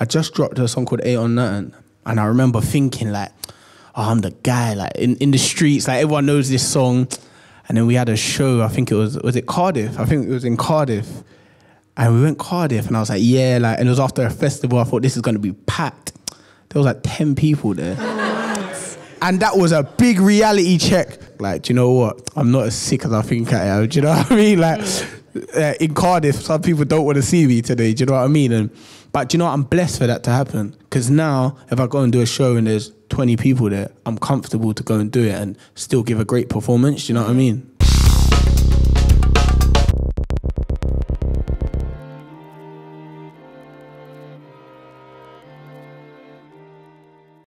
I just dropped a song called Ain't on Nothing, and I remember thinking like, oh, I'm the guy. Like in, in the streets, like everyone knows this song. And then we had a show. I think it was was it Cardiff. I think it was in Cardiff. And we went Cardiff, and I was like, yeah, like, and it was after a festival. I thought this is gonna be packed. There was like ten people there, and that was a big reality check. Like, do you know what? I'm not as sick as I think I am. Do you know what I mean? Like, uh, in Cardiff, some people don't want to see me today. Do you know what I mean? And but do you know what? I'm blessed for that to happen because now if I go and do a show and there's 20 people there, I'm comfortable to go and do it and still give a great performance. Do you know what I mean?